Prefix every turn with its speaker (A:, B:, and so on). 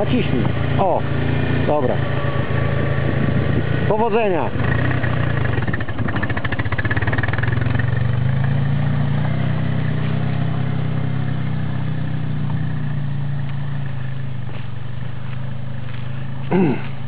A: Naciśnij. O, dobra. Powodzenia.